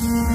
you